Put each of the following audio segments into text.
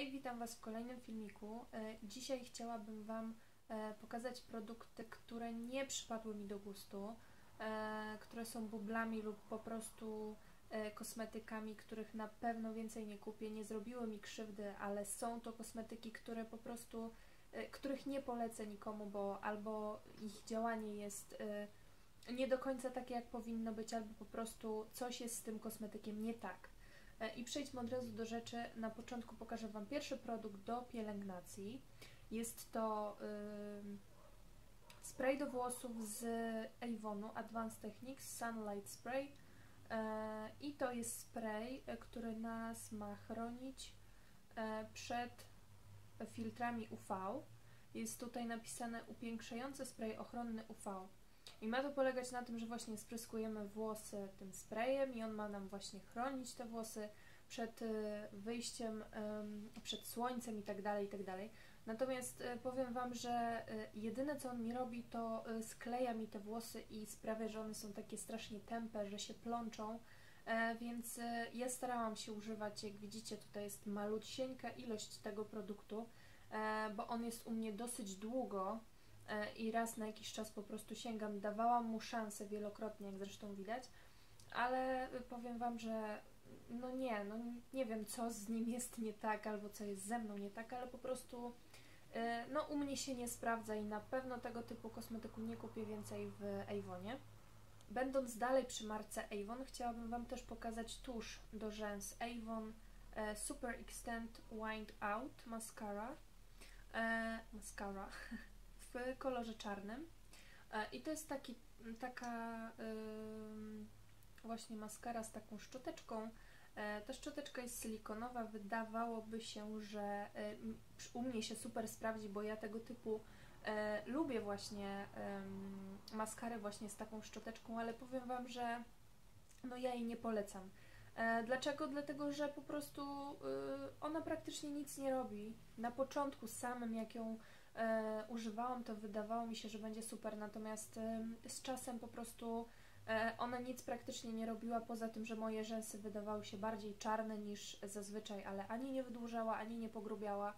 Hej, witam Was w kolejnym filmiku. E, Dzisiaj chciałabym Wam e, pokazać produkty, które nie przypadły mi do gustu, e, które są bublami lub po prostu kosmetykami, których na pewno więcej nie kupię, nie zrobiły mi krzywdy, ale są to kosmetyki, które po prostu, których nie polecę nikomu, bo albo ich działanie jest nie do końca takie, jak powinno być, albo po prostu coś jest z tym kosmetykiem nie tak. E, I przejdźmy od razu do rzeczy. Na początku pokażę Wam pierwszy produkt do pielęgnacji. Jest to ym, spray do włosów z Avonu Advanced Techniques Sunlight Spray. E, I to jest spray, e, który nas ma chronić przed filtrami UV. Jest tutaj napisane upiększający spray ochronny UV. I ma to polegać na tym, że właśnie spryskujemy włosy tym sprayem i on ma nam właśnie chronić te włosy przed y, wyjściem, przed słońcem i tak dalej, i tak. Natomiast y, powiem Wam, że y, jedyne co on mi robi, to skleja mi te włosy i sprawia, że one są takie strasznie tępe, że się plączą. E, więc ja starałam się używać, jak widzicie, tutaj jest malutsieńka ilość tego produktu, e, bo on jest u mnie dosyć długo, i raz na jakiś czas po prostu sięgam. Dawałam mu szansę wielokrotnie, jak zresztą widać, ale powiem Wam, że no nie, no nie wiem co z nim jest nie tak, albo co jest ze mną nie tak, ale po prostu e, no u mnie się nie sprawdza i na pewno tego typu kosmetyku nie kupię więcej w Avonie. Będąc dalej przy marce Avon, chciałabym Wam też pokazać tusz do rzęs Avon e, Super Extend Wind Out Mascara. E, mascara. w kolorze czarnym. E, I to jest taki, taka właśnie maskara z taką szczoteczką. E, ta szczoteczka jest silikonowa. Wydawałoby się, że y, u mnie się super sprawdzi, bo ja tego typu e, lubię właśnie maskarę właśnie z taką szczoteczką, ale powiem Wam, że no ja jej nie polecam. Dlaczego? Dlatego, że po prostu y, ona praktycznie nic nie robi. Na początku samym, jak ją e, używałam, to wydawało mi się, że będzie super, natomiast e, z czasem po prostu e, ona nic praktycznie nie robiła, poza tym, że moje rzęsy wydawały się bardziej czarne niż zazwyczaj, ale ani nie wydłużała, ani nie pogrubiała.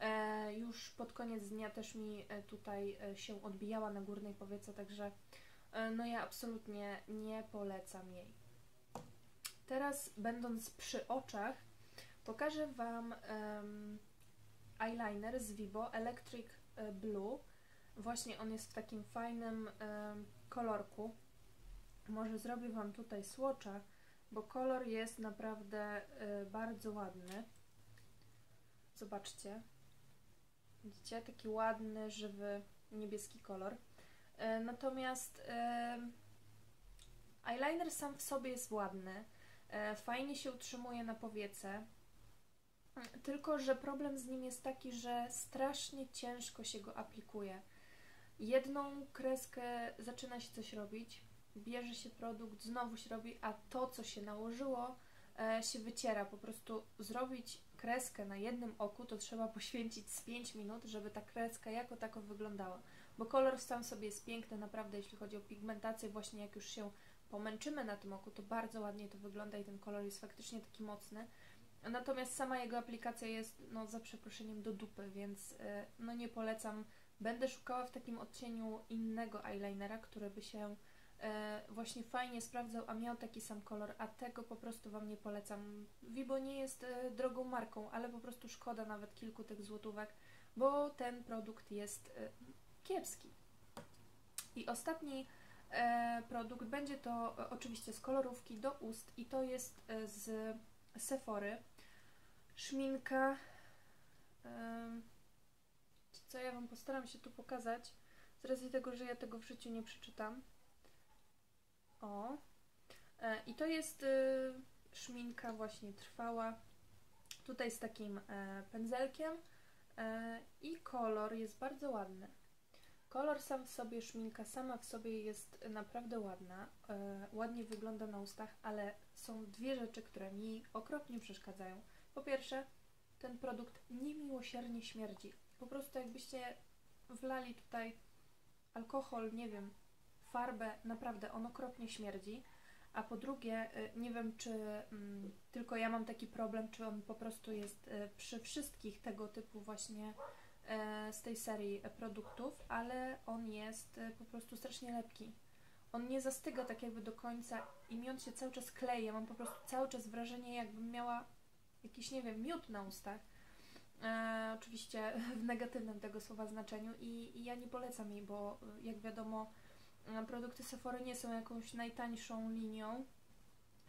E, już pod koniec dnia też mi e, tutaj e, się odbijała na górnej powiece, także no ja absolutnie nie polecam jej. Teraz będąc przy oczach, pokażę Wam um, eyeliner z Vivo Electric e, Blue. Właśnie on jest w takim fajnym kolorku. Może zrobię Wam tutaj słocza, bo kolor jest naprawdę e, bardzo ładny. Zobaczcie. Widzicie? Taki ładny, żywy, niebieski kolor. E, natomiast eyeliner sam w sobie jest ładny. Fajnie się utrzymuje na powiece. Tylko, że problem z nim jest taki, że strasznie ciężko się go aplikuje. Jedną kreskę zaczyna się coś robić, bierze się produkt, znowu się robi, a to, co się nałożyło, e, się wyciera. Po prostu zrobić kreskę na jednym oku, to trzeba poświęcić z 5 minut, żeby ta kreska jako tako wyglądała. Bo kolor sam sobie jest piękny, naprawdę, jeśli chodzi o pigmentację, właśnie jak już się pomęczymy na tym oku, to bardzo ładnie to wygląda i ten kolor jest faktycznie taki mocny. Natomiast sama jego aplikacja jest, no za przeproszeniem, do dupy, więc e, no nie polecam. Będę szukała w takim odcieniu innego eyelinera, który by się e, właśnie fajnie sprawdzał, a miał taki sam kolor, a tego po prostu Wam nie polecam. Vibo nie jest e, drogą marką, ale po prostu szkoda nawet kilku tych złotówek, bo ten produkt jest kiepski. I ostatni produkt będzie to oczywiście z kolorówki do ust i to jest z Sephory szminka. Co ja Wam postaram się tu pokazać, z racji tego, że ja tego w życiu nie przeczytam. O. E, I to jest y, szminka właśnie trwała. Tutaj z takim e, pędzelkiem e, i kolor jest bardzo ładny. Kolor sam w sobie, szminka sama w sobie jest naprawdę ładna, ładnie wygląda na ustach, ale są dwie rzeczy, które mi okropnie przeszkadzają. Po pierwsze, ten produkt niemiłosiernie śmierdzi. Po prostu jakbyście wlali tutaj alkohol, nie wiem, farbę, naprawdę on okropnie śmierdzi. a po drugie, y, nie wiem, czy mm, tylko ja mam taki problem, czy on po prostu jest y, przy wszystkich tego typu właśnie e, z tej serii produktów, ale on jest y, po prostu strasznie lepki. On nie zastyga tak jakby do końca i mi on się cały czas kleje. Mam po prostu cały czas wrażenie, jakbym miała jakiś, nie wiem, miód na ustach. E, oczywiście w negatywnym tego słowa znaczeniu i, i ja nie polecam jej, bo y, jak wiadomo, y, produkty Sephory nie są jakąś najtańszą linią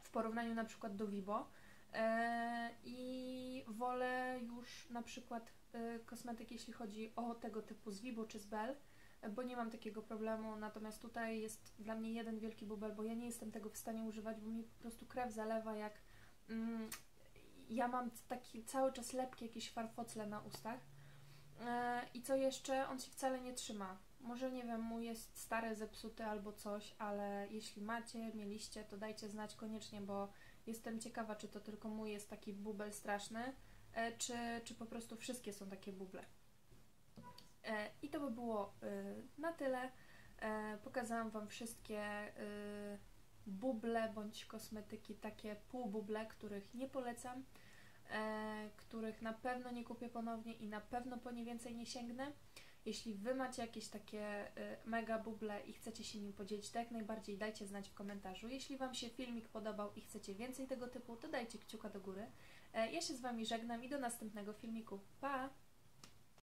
w porównaniu na przykład do Vibo. E, I wolę już na przykład y, kosmetyk, jeśli chodzi o tego typu z Vibo czy z Bell, bo nie mam takiego problemu, natomiast tutaj jest dla mnie jeden wielki bubel, bo ja nie jestem tego w stanie używać, bo mi po prostu krew zalewa, jak mm, ja mam taki cały czas lepkie jakieś farfocle na ustach. E, I co jeszcze? On się wcale nie trzyma. Może nie wiem, mój jest stary, zepsuty albo coś, ale jeśli macie, mieliście, to dajcie znać koniecznie, bo jestem ciekawa, czy to tylko mój jest taki bubel straszny, e, czy, czy po prostu wszystkie są takie buble. E, I to by było na tyle. Pokazałam Wam wszystkie buble bądź kosmetyki, takie półbuble, których nie polecam, e, których na pewno nie kupię ponownie i na pewno po nie więcej nie sięgnę. Jeśli Wy macie jakieś takie e, mega buble i chcecie się nim podzielić, to jak najbardziej dajcie znać w komentarzu. Jeśli Wam się filmik podobał i chcecie więcej tego typu, to dajcie kciuka do góry. E, ja się z Wami żegnam i do następnego filmiku. Pa!